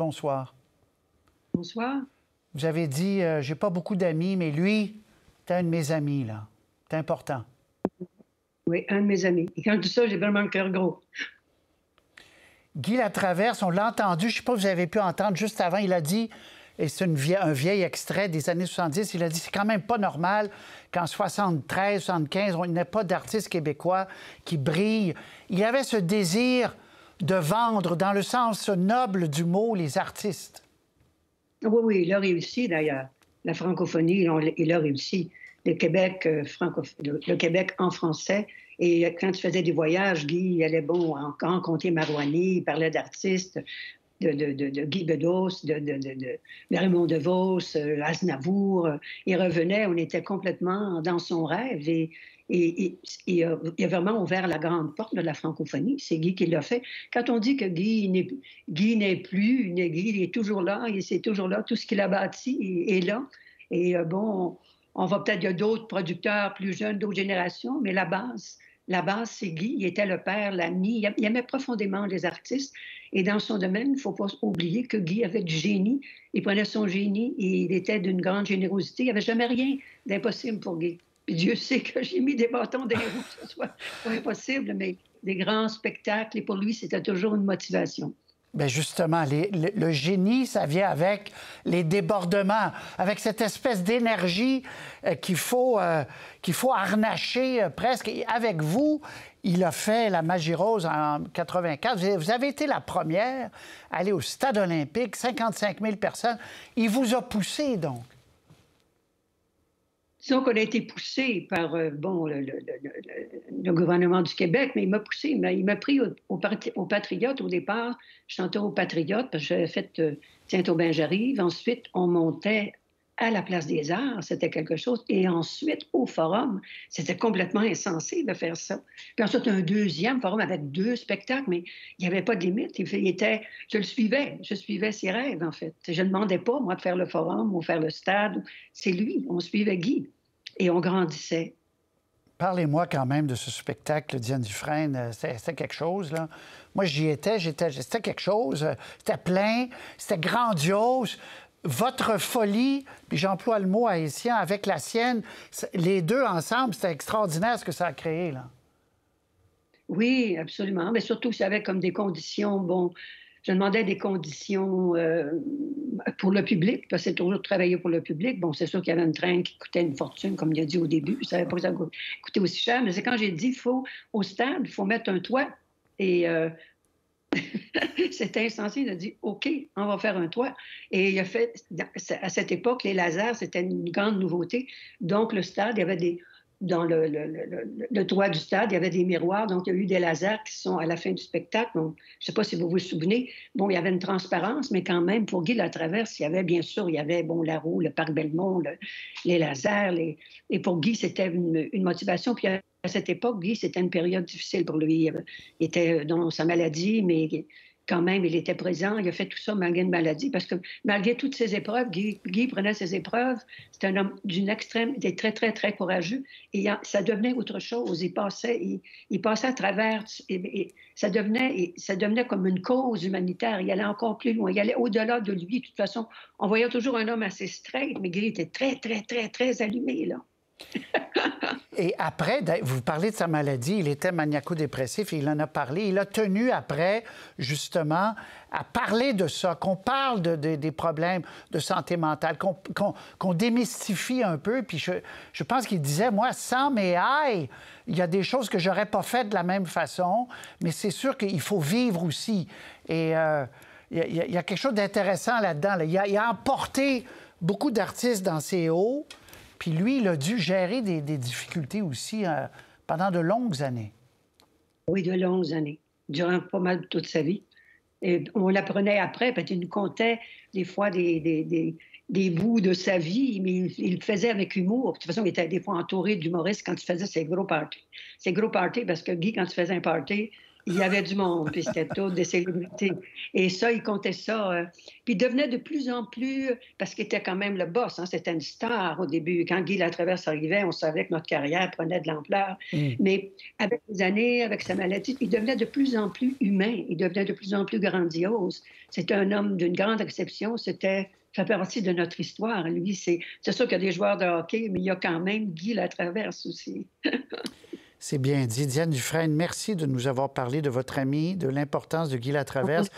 bonsoir. Bonsoir. Vous avez dit, euh, j'ai pas beaucoup d'amis, mais lui, c'est un de mes amis, là. C'est important. Oui, un de mes amis. Et quand je dis ça, j'ai vraiment le cœur gros. Guy Latraverse, on l'a entendu, je ne sais pas si vous avez pu entendre juste avant, il a dit, et c'est un vieil extrait des années 70, il a dit c'est quand même pas normal qu'en 73, 75, on n'ait pas d'artistes québécois qui brillent. Il y avait ce désir de vendre, dans le sens noble du mot, les artistes. Oui, oui, il a réussi d'ailleurs. La francophonie, il a réussi. Le Québec, euh, le Québec en français, et quand il faisait des voyages, Guy il allait bon rencontrer Marouani, il parlait d'artistes, de, de, de, Guy Bedos, de, de, Raymond DeVos, euh, Aznavour. Il revenait, on était complètement dans son rêve et, et, il a vraiment ouvert la grande porte de la francophonie. C'est Guy qui l'a fait. Quand on dit que Guy n'est, plus, Guy il est toujours là, il c'est toujours là, tout ce qu'il a bâti est, là. Et euh, bon, on va peut-être, il y a d'autres producteurs plus jeunes, d'autres générations, mais la base, la base, c'est Guy. Il était le père, l'ami. Il aimait profondément les artistes. Et dans son domaine, il ne faut pas oublier que Guy avait du génie. Il prenait son génie et il était d'une grande générosité. Il n'y avait jamais rien d'impossible pour Guy. Puis Dieu sait que j'ai mis des bâtons dans les roues, ce soit impossible, mais des grands spectacles. Et pour lui, c'était toujours une motivation. Bien justement, le, génie, ça vient avec les débordements, avec cette espèce d'énergie euh, qu'il faut, euh, faut harnacher euh, presque. Et avec vous, il a fait la Magie Rose en 84. Vous avez été la première à aller au Stade olympique, 55 000 personnes. Il vous a poussé, donc. Disons qu'on a été poussé par euh, bon, le, gouvernement du Québec, mais il m'a poussé, il m'a pris au, au, Patriote au départ. Je chantais au Patriote parce que j'avais fait euh, Tiens-Aubin, j'arrive. Ensuite, on montait à la place des arts, c'était quelque chose. Et ensuite, au forum, c'était complètement insensé de faire ça. Puis ensuite, un deuxième forum avec deux spectacles, mais il n'y avait pas de limite. Il était, je le suivais, je suivais ses rêves, en fait. Je ne demandais pas, moi, de faire le forum ou faire le stade. C'est lui, on suivait Guy. Et on grandissait. Parlez-moi quand même de ce spectacle, Diane Dufresne. Euh, c'était quelque chose, là. Moi, j'y étais, j'étais, c'était quelque chose. C'était plein, c'était grandiose votre folie, puis j'emploie le mot haïtien, avec la sienne, les deux ensemble, c'était extraordinaire ce que ça a créé, là. Oui, absolument. Mais surtout, ça avait comme des conditions, bon, je demandais des conditions euh, pour le public, parce que c'est toujours travailler pour le public. Bon, c'est sûr qu'il y avait un train qui coûtait une fortune, comme il a dit au début. Je ne savais pas que ça coûtait aussi cher, mais c'est quand j'ai dit, faut, au stade, il faut mettre un toit. Et euh, C'était insensé. Il a dit OK, on va faire un toit. Et il a fait, à cette époque, les lasers, c'était une grande nouveauté. Donc, le stade, il y avait des. Dans le, le, toit du stade, il y avait des miroirs. Donc, il y a eu des lasers qui sont à la fin du spectacle. je ne sais pas si vous vous souvenez. Bon, il y avait une transparence, mais quand même, pour Guy Latraverse, il y avait, bien sûr, il y avait, bon, la roue, le parc Belmont, les lasers. Et pour Guy, c'était une, une motivation. Puis, à cette époque, Guy, c'était une période difficile pour lui. Il était dans sa maladie, mais quand même, il était présent. Il a fait tout ça malgré une maladie, parce que malgré toutes ses épreuves, Guy, prenait ses épreuves. C'était un homme d'une extrême, il était très, très, très courageux. Et ça devenait autre chose. Il passait, il, passait à travers, et, ça, devenait, ça devenait comme une cause humanitaire. Il allait encore plus loin. Il allait au-delà de lui. De toute façon, on voyait toujours un homme assez straight, mais Guy était très, très, très, très allumé, là. et après, vous parlez de sa maladie, il était maniaco-dépressif il en a parlé. Il a tenu après, justement, à parler de ça, qu'on parle de, des problèmes de santé mentale, qu'on démystifie un peu. Puis je, je pense qu'il disait, moi, sans mes aïe, il y a des choses que j'aurais pas faites de la même façon, mais c'est sûr qu'il faut vivre aussi. Et euh, il, y a, quelque chose d'intéressant là-dedans. Il, il a emporté beaucoup d'artistes dans ses hauts. Puis lui, il a dû gérer des, difficultés aussi euh, pendant de longues années. Oui, de longues années, durant pas mal toute sa vie. Et on l'apprenait après, parce qu'il nous contait des fois des, des, des, bouts de sa vie, mais il, le faisait avec humour. De toute façon, il était des fois entouré d'humoristes quand il faisait ses gros parties. Ses gros parties, parce que Guy, quand il faisait un party, il y avait du monde, puis c'était tout des célébrités. Et ça, il comptait ça. Euh, puis il devenait de plus en plus, parce qu'il était quand même le boss, hein, c'était une star au début. Quand Guy Latraverse arrivait, on savait que notre carrière prenait de l'ampleur. Mm. Mais avec les années, avec sa maladie, il devenait de plus en plus humain, il devenait de plus en plus grandiose. C'était un homme d'une grande exception, c'était fait partie de notre histoire. Lui, c'est sûr qu'il y a des joueurs de hockey, mais il y a quand même Guy Latraverse aussi. C'est bien dit. Diane Dufresne, merci de nous avoir parlé de votre ami, de l'importance de Guy Latraverse.